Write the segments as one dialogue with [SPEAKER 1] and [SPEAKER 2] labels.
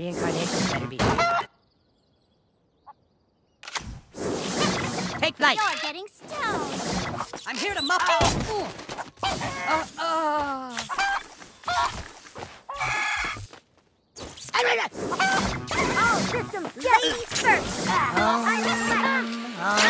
[SPEAKER 1] Reincarnation better be. Take flight.
[SPEAKER 2] You're getting stoned.
[SPEAKER 1] I'm here to muffle. Oh, uh, uh. oh.
[SPEAKER 2] All systems, ladies first.
[SPEAKER 3] Um,
[SPEAKER 1] it's um,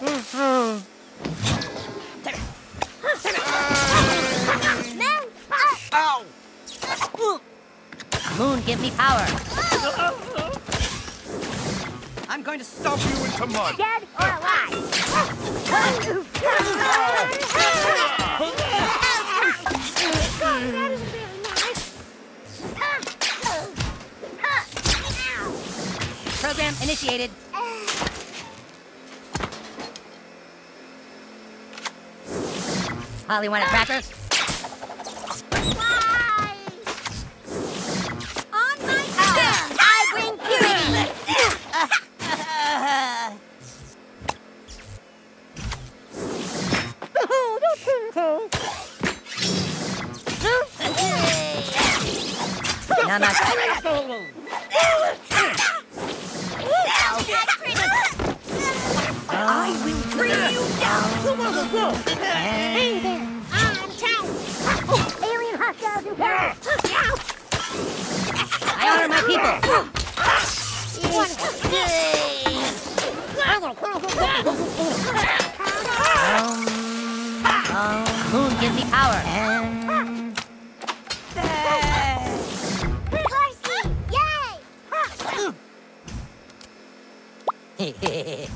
[SPEAKER 2] Man,
[SPEAKER 3] Ow!
[SPEAKER 1] Moon, give me power. I'm going to stomp
[SPEAKER 3] You into mud.
[SPEAKER 2] dead or alive? That is really nice.
[SPEAKER 1] Program initiated. Holly, want a cracker?
[SPEAKER 2] Why? On my turn, I bring purity.
[SPEAKER 1] Namaste.
[SPEAKER 2] Hey there, I'm Titan. Alien hostiles in Paris.
[SPEAKER 1] I honor my people. Moon, give me power.
[SPEAKER 2] Yay!
[SPEAKER 1] Yay!